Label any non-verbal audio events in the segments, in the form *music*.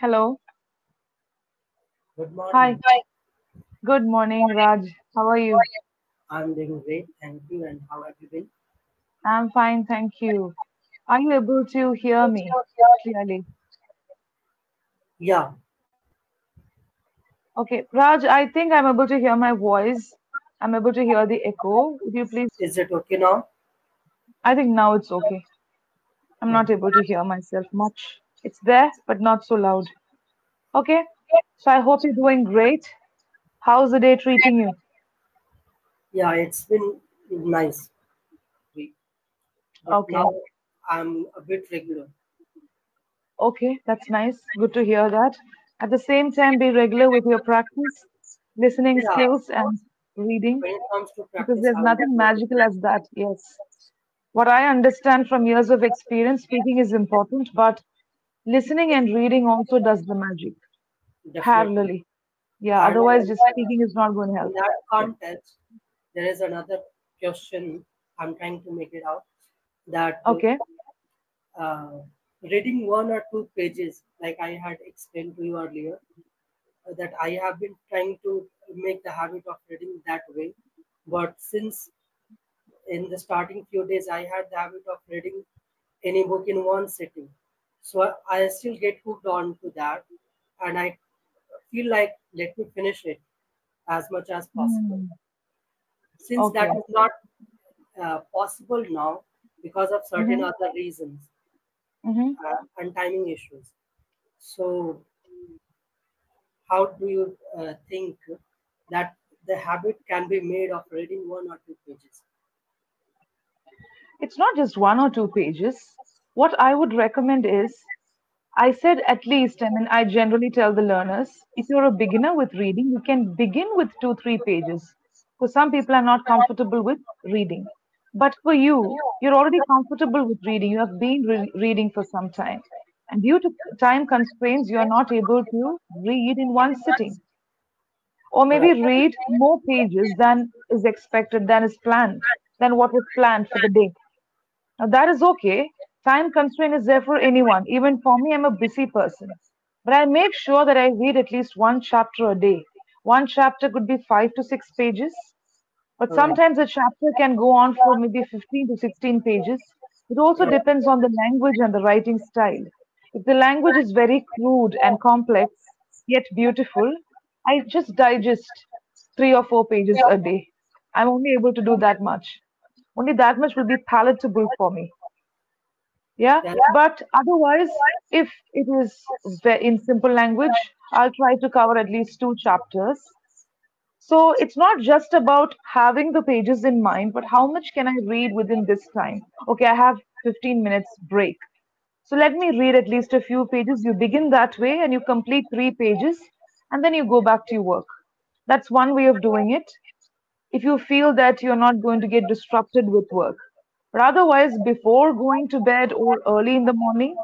Hello. Good morning. Hi. Good morning, Raj. How are you? I'm doing great. Thank you. And how have you been? I'm fine, thank you. Are you able to hear me clearly? Yeah, Okay, Raj, I think I'm able to hear my voice. I'm able to hear the echo. Would you please? is it okay now? I think now it's okay. I'm not able to hear myself much. It's there, but not so loud. Okay, so I hope you're doing great. How's the day treating you? Yeah, it's been nice. But Okay, now I'm a bit regular. okay, that's nice. Good to hear that. At the same time, be regular with your practice, listening Yeah, skills, and reading. when it comes to Because there's I'm nothing magical as that. Yes. What I understand from years of experience, speaking is important, but listening and reading also does the magic definitely. parallelly. Yeah, And otherwise, just speaking is not going to in help. that Yeah. context, there is another question I'm trying to make it out that Okay. uh, reading one or two pages, like I had explained to you earlier, uh, that I have been trying to make the habit of reading that way. But since in the starting few days, I had the habit of reading any book in one sitting. So I I still get hooked on to that. And I feel like, let me finish it as much as possible. Hmm. Since that Okay. is not uh, possible now because of certain Mm-hmm. other reasons Mm-hmm. uh, and timing issues. So, how do you uh, think that the habit can be made of reading one or two pages? It's not just one or two pages. What I would recommend is I said at least, I mean, I generally tell the learners if you're a beginner with reading, you can begin with two, three pages. Because some people are not comfortable with reading. But for you, you're already comfortable with reading. You have been re- reading for some time. And due to time constraints, you are not able to read in one sitting. Or maybe read more pages than is expected, than is planned, than what was planned for the day. Now, that is okay. Time constraint is there for anyone. Even for me, I'm a busy person. But I make sure that I read at least one chapter a day. One chapter could be five to six pages, but sometimes a chapter can go on for maybe 15 to 16 pages. It also depends on the language and the writing style. If the language is very crude and complex, yet beautiful, I just digest three or four pages a day. I'm only able to do that much. Only that much will be palatable for me. Yeah, but otherwise, if it is in simple language, I'll try to cover at least two chapters. So it's not just about having the pages in mind, but how much can I read within this time? Okay, I have 15 minutes break. So let me read at least a few pages. You begin that way and you complete three pages, and then you go back to your work. That's one way of doing it if you feel that you're not going to get disrupted with work. But otherwise, before going to bed or early in the morning,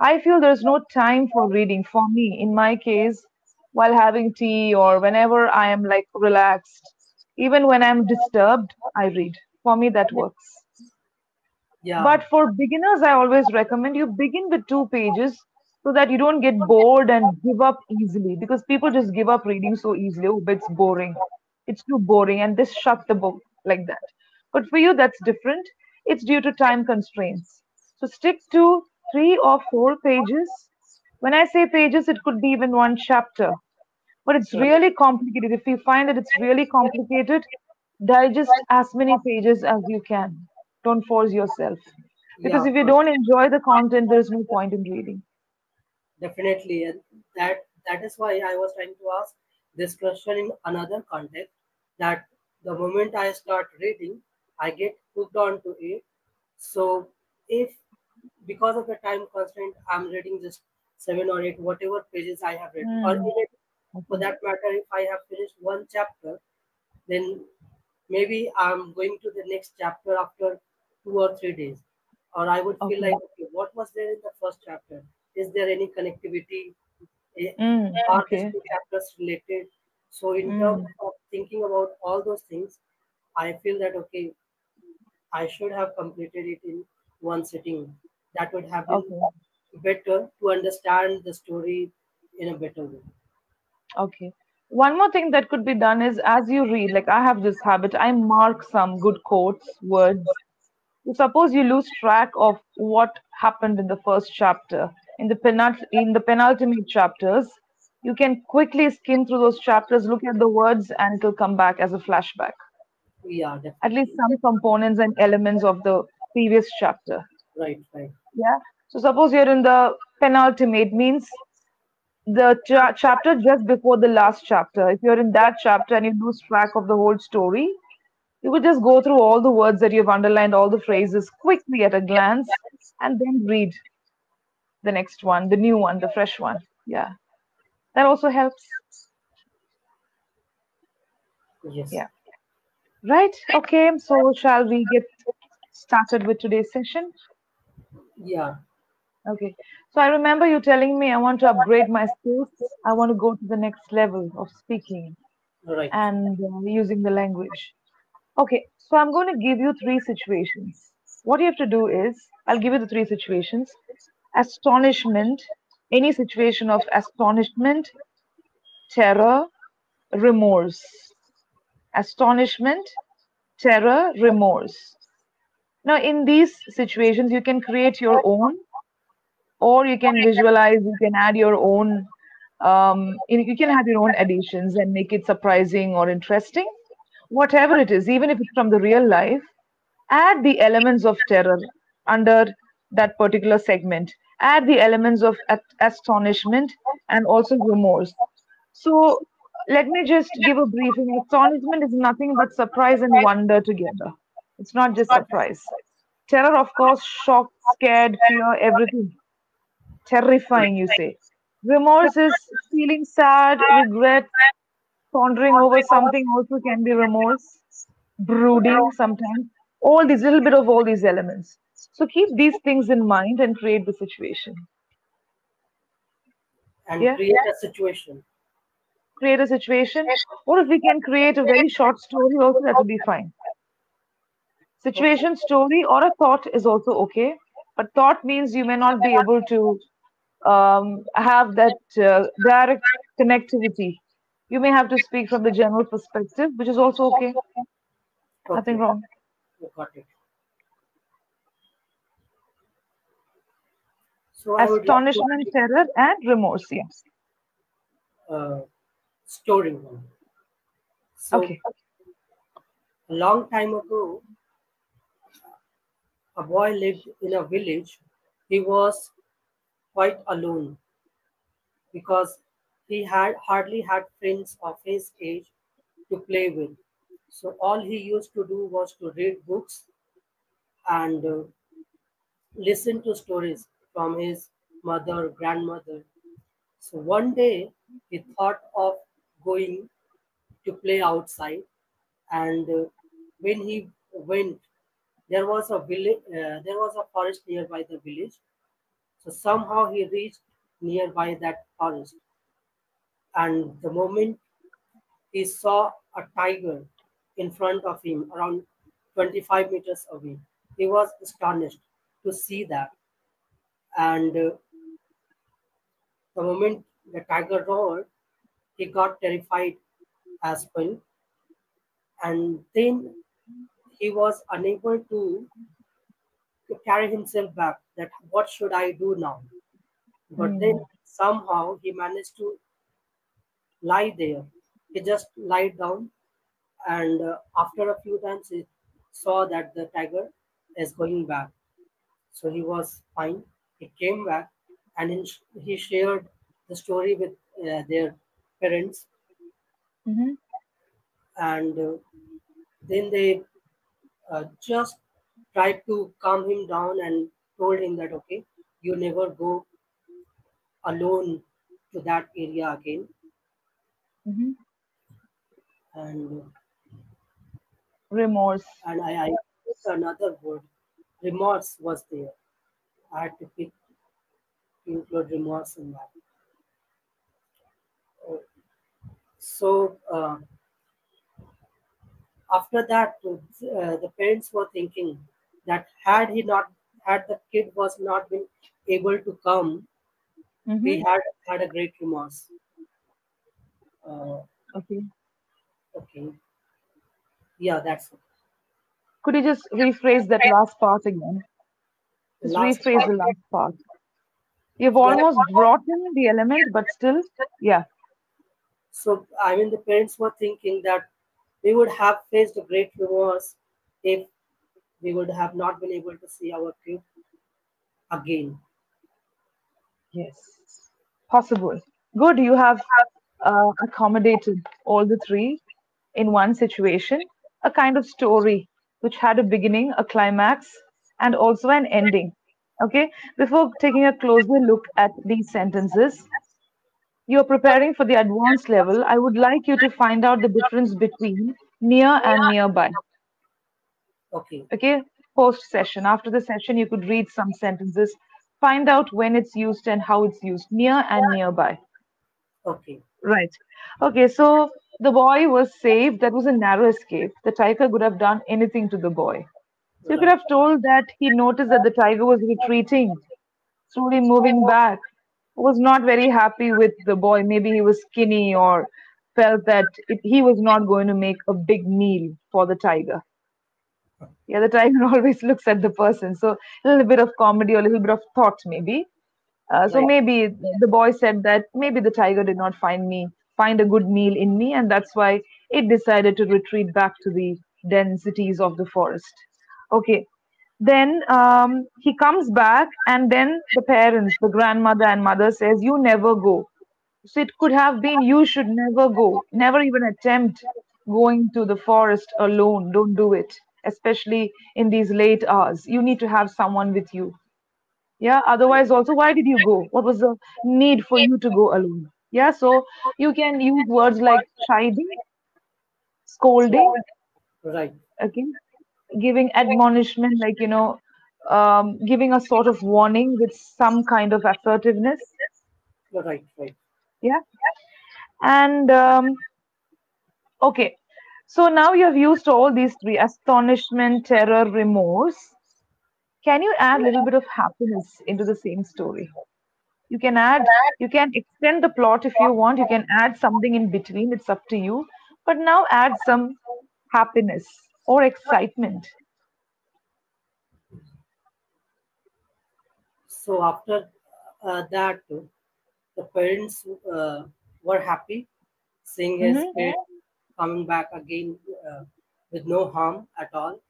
I feel there's no time for reading for me. In my case, while having tea or whenever I am like relaxed, even when I'm disturbed, I read. For me, that works. yeah, But for beginners, I always recommend you begin with two pages so that you don't get bored and give up easily because people just give up reading so easily. Oh, it's boring. It's too boring, and just shut the book like that. But for you, that's different. It's due to time constraints. So stick to three or four pages. When I say pages, it could be even one chapter. But it's really complicated. If you find that it's really complicated, digest as many pages as you can. Don't force yourself. Because Yeah, if you don't enjoy the content, there is no point in reading. definitely. And that that is why I was trying to ask this question in another context. That the moment I start reading, I get hooked on to it. So if because of the time constraint, I'm reading just seven or eight, whatever pages I have read, or Hmm. even for that matter, if I have finished one chapter, then maybe I'm going to the next chapter after two or three days. Or I would feel like, Okay. okay, what was there in the first chapter? Is there any connectivity? Mm, Are these okay. two chapters related? So, in terms Mm, of thinking about all those things, I feel that, okay, I should have completed it in one sitting. That would have been okay. better to understand the story in a better way. Okay. One more thing that could be done is as you read, like I have this habit, I mark some good quotes, words. Suppose you lose track of what happened in the first chapter, in the penult- in the penultimate chapters, you can quickly skim through those chapters, look at the words, and it will come back as a flashback. Yeah, definitely. At least some components and elements of the previous chapter. Right, right. Yeah. So suppose you're in the penultimate means the cha- chapter just before the last chapter. If you're in that chapter and you lose track of the whole story, you would just go through all the words that you've underlined, all the phrases quickly at a glance, and then read the next one, the new one, the fresh one. Yeah. That also helps. Yes. Yeah. Right. Okay. So shall we get started with today's session? Yeah. Okay. So I remember you telling me I want to upgrade my skills. I want to go to the next level of speaking Right. and uh, using the language. Okay. So I'm going to give you three situations. What you have to do is I'll give you the three situations astonishment, any situation of astonishment, terror, remorse. Astonishment, terror, remorse. Now, in these situations, you can create your own, or you can visualize, you can add your own, um, you can add your own additions and make it surprising or interesting. Whatever it is, even if it's from the real life, add the elements of terror under that particular segment. Add the elements of astonishment and also remorse. So, let me just give a briefing. Astonishment is nothing but surprise and wonder together. It's not just surprise. Terror, of course, shock, scared, fear, everything. Terrifying, you say. Remorse is feeling sad, regret, pondering over something also can be remorse, brooding sometimes. All these, little bit of all these elements. So keep these things in mind and create the situation. And Yeah. create a situation. Create a situation, or if we can create a very short story, also that would be fine. Situation, story, or a thought is also okay. But thought means you may not be able to um, have that uh, direct connectivity. You may have to speak from the general perspective, which is also okay. Nothing Okay. wrong. Got it. So I like to Astonishment, terror, and remorse. Yes. uh, story one. So Okay. a long time ago, a boy lived in a village. He was quite alone because he had hardly had friends of his age to play with. So all he used to do was to read books and uh, listen to stories from his mother, grandmother. So one day he thought of going to play outside, and uh, when he went, there was a village, uh, there was a forest nearby the village. So somehow he reached nearby that forest, and the moment he saw a tiger in front of him, around 25 meters away, he was astonished to see that, and uh, the moment the tiger roared, he got terrified as well. And then he was unable to, to carry himself back that what should I do now? But then somehow he managed to lie there. He just lied down and uh, after a few times he saw that the tiger is going back. So he was fine. He came back and in, he shared the story with uh, their parents Mhm. and uh, then they uh, just tried to calm him down and told him that okay you never go alone to that area again Mhm. and Remorse. and I, I another word remorse was there I had to pick include remorse in that Uh, so uh, after that uh, the parents were thinking that had he not had the kid was not been able to come, Mhm. we had had a great remorse. Uh, Okay. okay. Yeah, that's it. Could you just rephrase that last part again? Just Last rephrase part. the last part. You've almost brought in the element, but still, yeah. So, I mean, the parents were thinking that we would have faced a great remorse if we would have not been able to see our kid again. Yes. Possible. Good. You have uh, accommodated all the three in one situation. A kind of story which had a beginning, a climax, and also an ending. Okay. Before taking a closer look at these sentences, you're preparing for the advanced level. I would like you to find out the difference between near and nearby. Okay. Okay. Post session. After the session, you could read some sentences, find out when it's used and how it's used, near and nearby. Okay. Right. Okay, so the boy was saved. That was a narrow escape. The tiger could have done anything to the boy. So you could have told that he noticed that the tiger was retreating, slowly moving back, was not very happy with the boy. Maybe he was skinny or felt that it, he was not going to make a big meal for the tiger. Yeah, the tiger *laughs* always looks at the person. So a little bit of comedy or a little bit of thought, maybe. Uh, so Right. maybe the boy said that maybe the tiger did not find me, find a good meal in me, and that's why it decided to retreat back to the densities of the forest. Okay. Then um, he comes back, and then the parents, the grandmother and mother says, "You never go." So it could have been, "You should never go. Never even attempt going to the forest alone. Don't do it, especially in these late hours. You need to have someone with you." yeah otherwise also why did you go what was the need for you to go alone yeah so you can use words like chiding scolding Right. okay giving admonishment like you know um, giving a sort of warning with some kind of assertiveness. Right. Right. yeah. And um, okay. So now you have used all these three astonishment terror remorse. Can you add a little bit of happiness into the same story? You can add you can extend the plot if you want. You can add something in between. It's up to you. But now add some happiness or excitement? So after uh, that, the parents uh, were happy seeing his Mhm. kid coming back again uh, with no harm at all,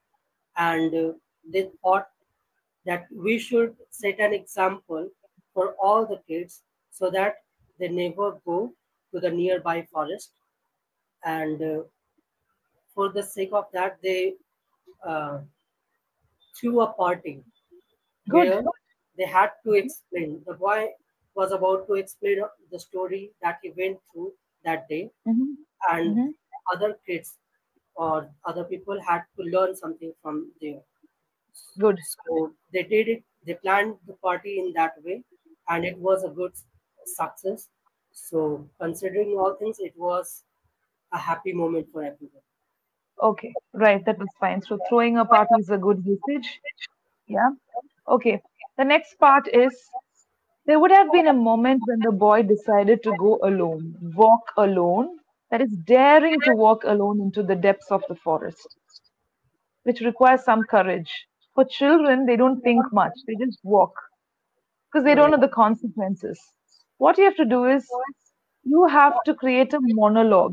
and uh, they thought that we should set an example for all the kids so that they never go to the nearby forest. And uh, for the sake of that they uh, threw a party good they had to explain. The boy was about to explain the story that he went through that day, Mhm, and mhm. other kids or other people had to learn something from there. good So they did it. They planned the party in that way, and it was a good success. So considering all things, it was a happy moment for everyone. Okay right that was fine. So throwing a party is a good usage. Yeah. Okay the next part is there would have been a moment when the boy decided to go alone walk alone that is daring to walk alone into the depths of the forest which requires some courage. For children they don't think much they just walk because they don't know the consequences. What you have to do is you have to create a monologue,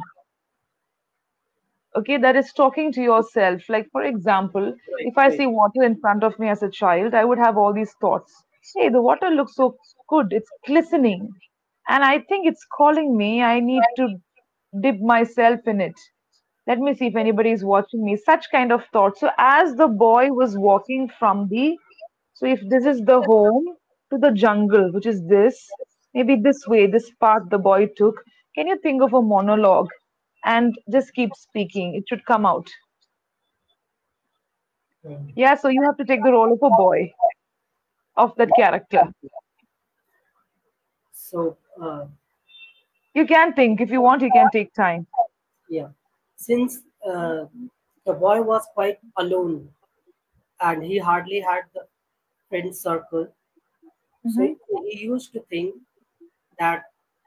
okay, that is talking to yourself. Like, for example, Right. if I Right. see water in front of me as a child, I would have all these thoughts. Hey, the water looks so good, it's glistening, and I think it's calling me. I need to dip myself in it. Let me see if anybody is watching me. Such kind of thoughts. So, as the boy was walking from the so if this is the home to the jungle, which is this, maybe this way, this path the boy took, can you think of a monologue and just keep speaking? It should come out. Mm. Yeah, so you have to take the role of a boy of that character. So uh, You can think. If you want, you can take time. yeah, since uh, the boy was quite alone and he hardly had the friend circle, So hmm he used to think that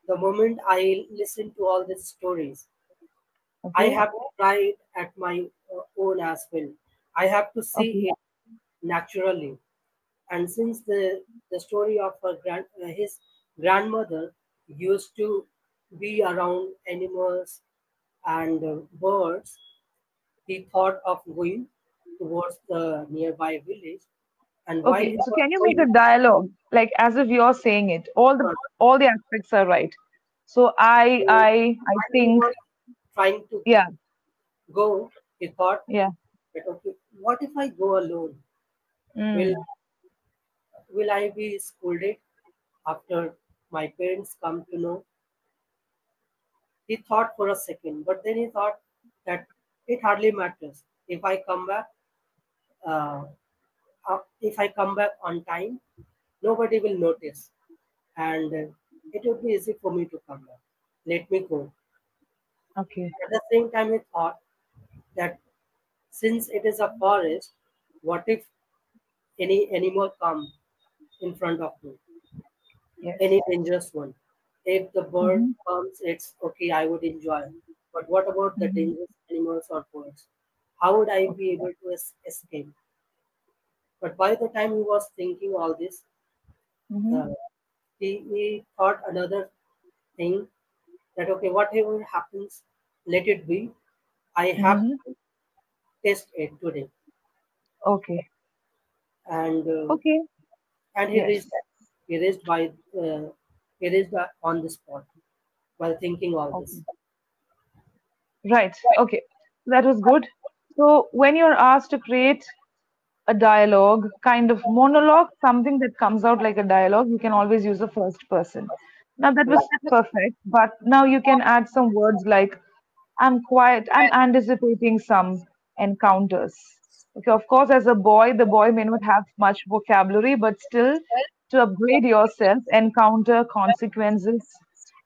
the moment I listen to all these stories, I have to try it at my uh, own as well. I have to Okay. see it naturally. And since the the story of her grand, uh, his grandmother used to be around animals and uh, birds, he thought of going towards the nearby village. And Okay. So can you make a dialogue like as if you're saying it? All the all the aspects are right. So I I I think trying to yeah go, he thought yeah. that okay, what if I go alone? Will Mm. will I be scolded after my parents come to know? He thought for a second, but then he thought that it hardly matters. If I come back, uh, uh, if I come back on time, nobody will notice, and uh, it would be easy for me to come back. Let me go. Okay. At the same time, he thought that since it is a forest, what if any animal come in front of me? Yes. any dangerous one. If the bird Mm-hmm. comes, it's okay, I would enjoy. But what about the Mm-hmm. dangerous animals or birds? How would I be able to es- escape? But by the time he was thinking all this, Mm-hmm. uh, he, he thought another thing that okay, whatever happens, let it be. I have Mm-hmm. to test it today. Okay. And uh, Okay. and he Yes. reached he reached by uh, he by on the spot while thinking all this. Right. Okay. That was good. So when you're asked to create a dialogue, kind of monologue, something that comes out like a dialogue, you can always use the first person. Now that was perfect, but now you can add some words like I'm quiet, I'm anticipating some encounters. Okay, of course, as a boy, the boy may not have much vocabulary, but still to upgrade yourself, encounter consequences,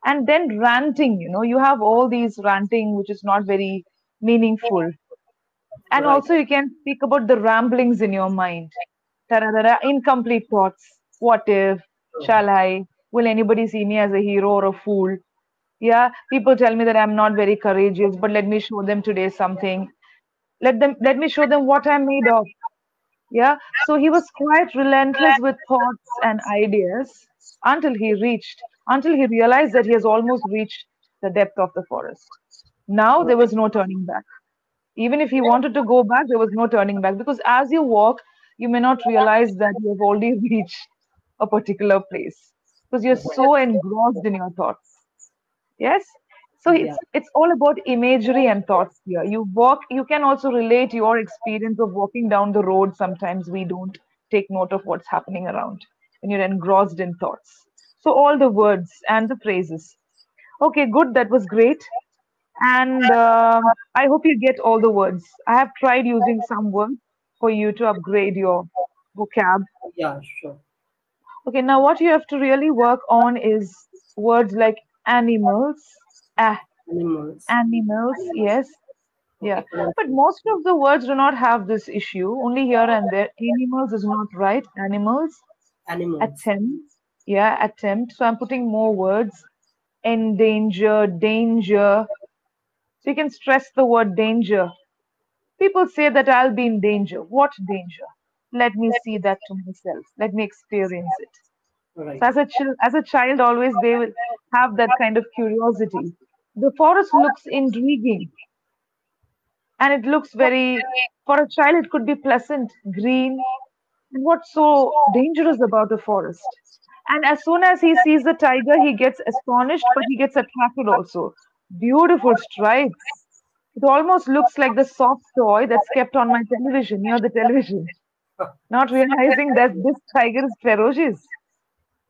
and then ranting, you know, you have all these ranting which is not very meaningful. And Right. also, you can speak about the ramblings in your mind. Incomplete thoughts. What if? Shall I? Will anybody see me as a hero or a fool? Yeah, people tell me that I'm not very courageous, but let me show them today something. Let them let me show them what I'm made of. Yeah. So he was quite relentless with thoughts and ideas until he reached, until he realized that he has almost reached the depth of the forest. Now there was no turning back. Even if he wanted to go back, there was no turning back because as you walk, you may not realize that you have already *laughs* reached a particular place because you're so engrossed in your thoughts. Yes. So Yeah. it's it's all about imagery and thoughts here. You walk, you can also relate your experience of walking down the road. Sometimes we don't take note of what's happening around when you're engrossed in thoughts. So all the words and the phrases. Okay, good. That was great. And um I hope you get all the words. I have tried using some words for you to upgrade your vocab. Yeah, sure. Okay, now what you have to really work on is words like animals, ah, Animals. animals, yes, yeah. But most of the words do not have this issue, only here and there. Animals is not right. Animals, animals. attempt, yeah, attempt. So I'm putting more words. Endanger, danger. So you can stress the word danger. People say that I'll be in danger. What danger? Let me see that to myself. Let me experience it. Right. So as a child, as a child, always they will have that kind of curiosity. The forest looks intriguing, and it looks very, for a child, it could be pleasant, green. And what's so dangerous about a forest? And as soon as he sees the tiger, he gets astonished, but he gets attracted also. Beautiful stripes. It almost looks like the soft toy that's kept on my television, near the television, not realizing that this tiger is ferocious.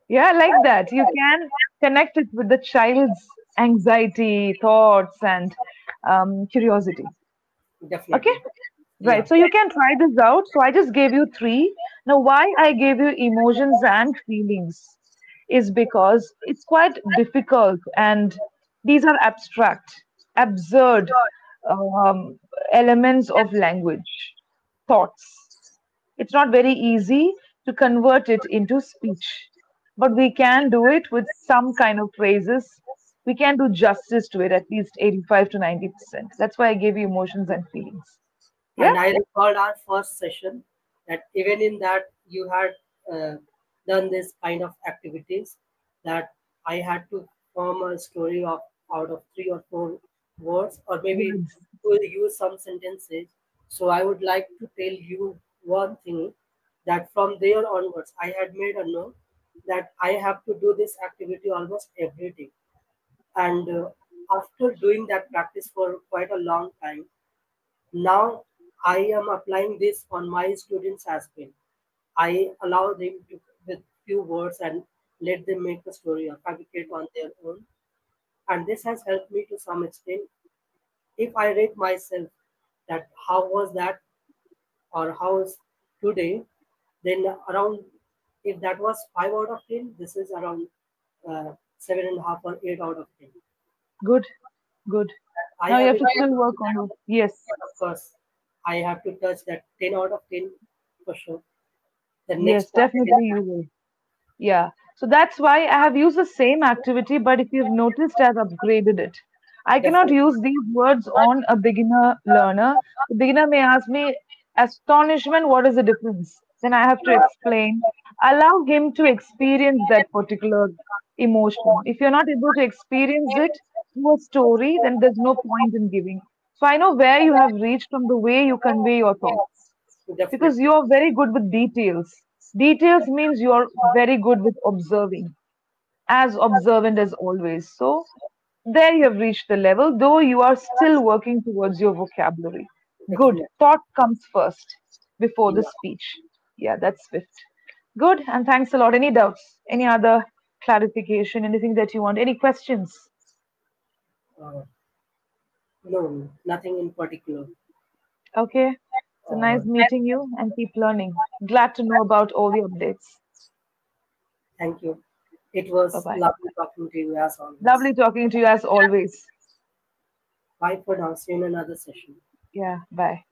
Yeah, like that. You can connect it with the child's anxiety, thoughts, and um, curiosity. Okay? Right. Yeah. So you can try this out. So I just gave you three. Now, why I gave you emotions and feelings is because it's quite difficult and these are abstract, absurd um, elements of language, thoughts. It's not very easy to convert it into speech. but we can do it with some kind of phrases. We can do justice to it at least 85 to 90%. That's why I gave you emotions and feelings. yeah? And I recalled our first session that even in that you had uh, done this kind of activities that I had to form a story of out of three or four words or maybe Yes. to use some sentences. So I would like to tell you one thing that from there onwards I had made a note that I have to do this activity almost every day. And uh, after doing that practice for quite a long time, now I am applying this on my students as well. I allow them to with few words and let them make a story or fabricate on their own. And this has helped me to some extent. If I rate myself that how was that or house today, then around if that was five out of ten, this is around uh, seven and a half or eight out of ten. Good, good. I Now you have to still work on it. Yes, of course, I have to touch that 10 out of 10 for sure. The yes, next one, definitely you will. Yeah. So that's why I have used the same activity, but if you've noticed, I've upgraded it. I cannot use these words on a beginner learner. The beginner may ask me, astonishment, what is the difference? Then I have to explain. Allow him to experience that particular emotion. If you're not able to experience it through a story, then there's no point in giving. So I know where you have reached from the way you convey your thoughts because you're very good with details. Details means you're very good with observing, as observant as always. So there you have reached the level, though you are still working towards your vocabulary. Good. Thought comes first before the speech. Yeah, that's Swift. Good. And thanks a lot. Any doubts? Any other clarification? Anything that you want? Any questions? Uh, no, nothing in particular. Okay. It's Uh, nice meeting you and keep learning. Glad to know about all the updates. thank you. It was Bye bye. lovely talking to you as always. Lovely talking to you as always. Bye for now. See you in another session. Yeah, bye.